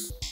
you.